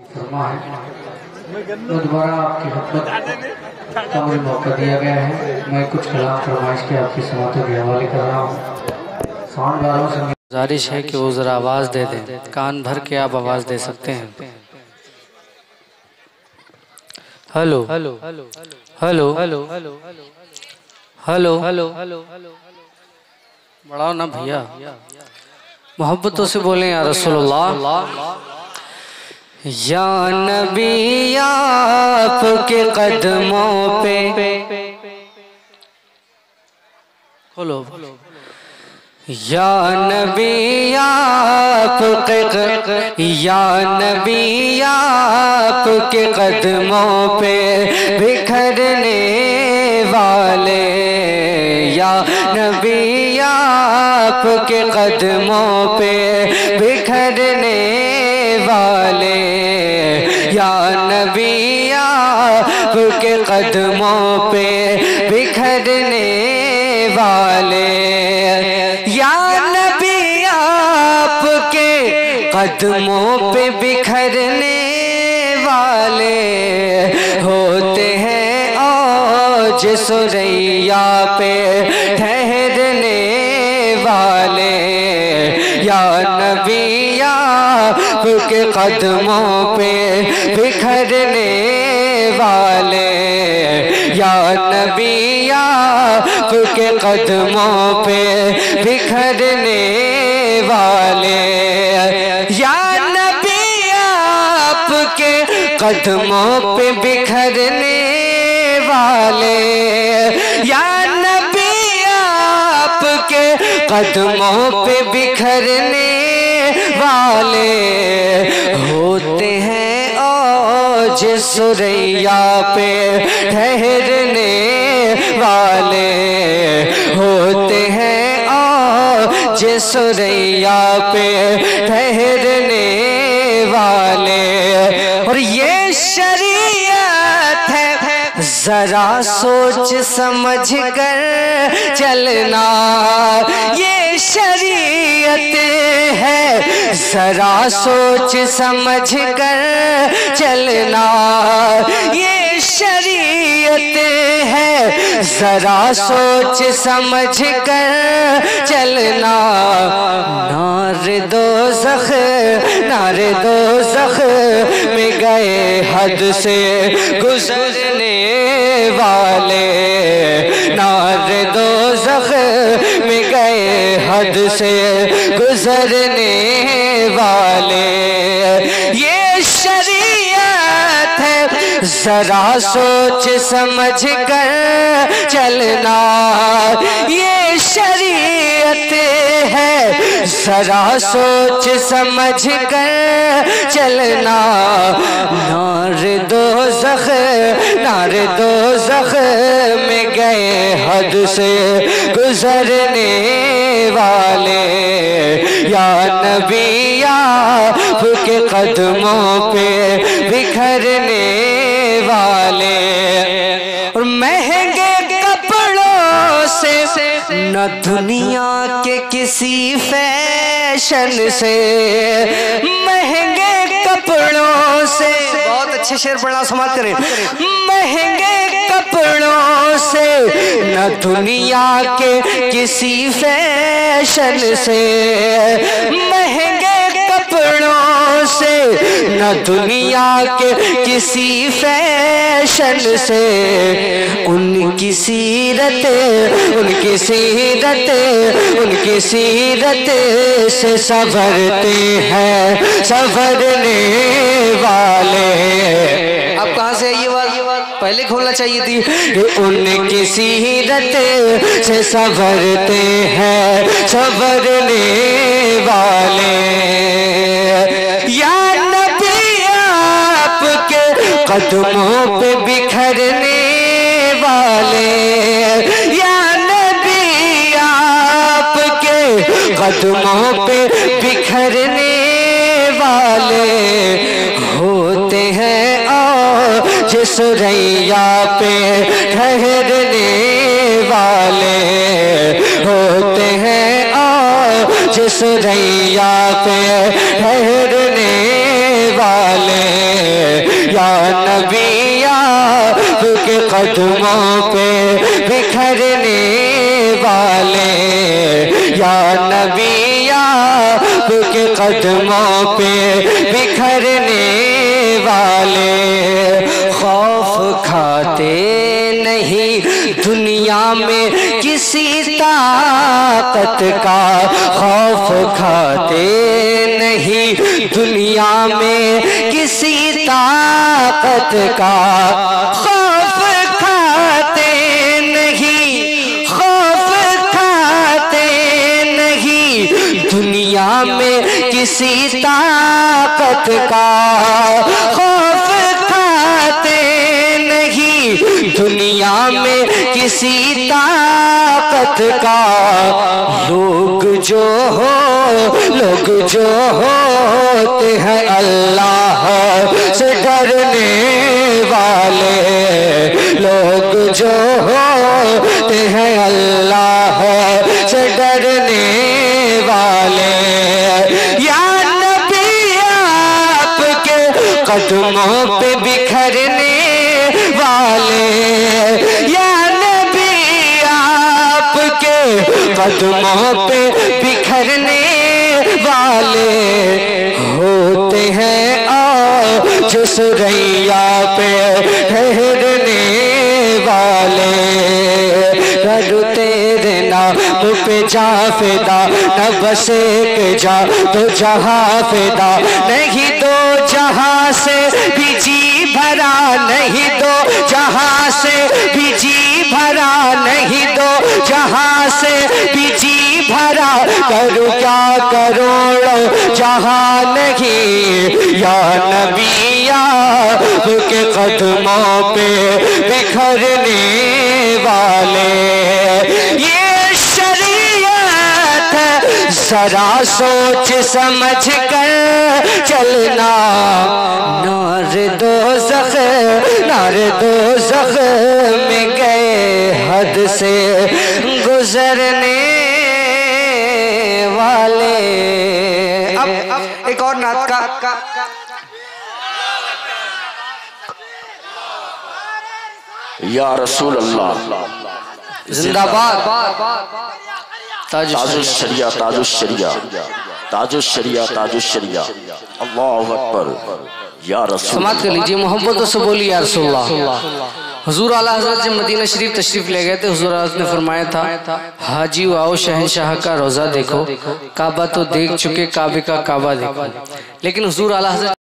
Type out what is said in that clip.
फरमा है तो दोबारा आपकी खिदमत का मुझे मौका दिया गया है। मैं कुछ कलाम फरमाइश के आपकी समातों के हवाले कर रहा हूँ। साउंड वालों से गुजारिश है कि वो ज़रा आवाज़ दे दें। कान भर के आप आवाज़ दे सकते हैं। Hello hello hello. Hello. Hello. Hello. Hello. Hello. बढ़ाओ ना भैया। मोहब्बतों से बोले या रसूलुल्लाह। या नबी, आपके कदमों पे। खोलो। या नबी, आपके या नबी, आपके कदमों पे बिखरने वाले। या नबी, आपके कदमों पे बिखरने वाले, या नबी आपके कदमों पे बिखरने वाले। या नबी आपके कदमों पे बिखरने वाले होते हैं और सुरैया पे ठहरने वाले। या नबी आपके कदमों पे बिखरने वाले, या नबी आपके कदमों पे बिखरने वाले, या नबी आपके कदमों पे बिखरने वाले, या नबी आपके कदमों पे बिखरने वाले होते हैं और जिस सुरैया पे ठहरने वाले होते हैं और जिस सुरैया पे ठहरने वाले और ये शरीयत है जरा सोच समझ कर चलना। ये शरीयत है। जरा सोच समझ कर चलना। ये शरीयत है। जरा सोच समझ कर चलना। नार दो जख, नार दो जख में गए हद से गुजरने वाले। से गुजरने वाले। ये शरीयत है, जरा सोच समझ कर चलना। ये शरीयत है, जरा सोच समझ कर चलना। नार दो जख, नार दो जख। हद से गुजरने वाले या नबी आपके कदमों पे बिखरने वाले। और महँगे कपड़ों से न दुनिया के किसी फ़ैशन से महँगे कपड़ों से बहुत अच्छे शेर पढ़ना समाप्त करें। महँगे कपड़ों से, न दुनिया के किसी फ़ैशन से। महँगे कपड़ों से, न दुनिया के किसी फ़ैशन से। उनकी सीरत उनकी सीरत उनकी सीरत से संभरते हैं संभरने चाहिए। थी कि उनकी से संभरते हैं संभरने वाले। या नबी आपके कदमों पे बिखरने वाले। या नबी आपके कदमों पे बिखरने वाले। जिस रैया पे ठहरने वाले होते हैं और जिस रैया पे ठहरने वाले, या नबिया के कदमों पे बिखरने वाले, या नबिया के कदमों पे बिखरने वाले। खाते नहीं दुनिया में किसी ताकत का खौफ खाते नहीं दुनिया में किसी ताकत का खौफ खाते नहीं खौफ खाते नहीं दुनिया में किसी ताकत का किसी ताकत का लोग जो हो, लोग जो होते हैं अल्लाह से डरने वाले, लोग जो होते हैं अल्लाह से डरने वाले। या नबी आपके कदमों पे बिखरने वाले, या कदमों पे बिखरने वाले होते हैं और जो सुरैया पे ठहरने वाले रु तेरे नाम पे जा फिदा न बसे के जा तो जहाँ फिदा। नहीं तो जहाँ से भरा नहीं दो जहाँ से भी जी भरा करो क्या करोड़ो? जहाँ नहीं, या नबिया के कदमों पे बिखरने वाले ये शरीयत जरा सोच समझ कर चलना। नार दो जख, नार दो जख। से गुजरने वाले। अब अब एक और नात का। या रसूल अल्लाह जिंदाबाद। ताज ताजुल शरिया ताजुल शरिया। ताजुल शरिया ताजुल शरिया। अल्लाह अकबर। या रसूल। समाप्त कर लीजिए मोहब्बतों से बोलिए या रसूलुल्लाह। हुजूर आला हज़रत जब मदीना शरीफ तशरीफ़ ले गए थे, हजूर आज ने फरमाया था, हाजी आओ शहनशाह का रोज़ा देखो, काबा तो देख चुके, काबे का काबा देखो। लेकिन हजूर आला हज़रत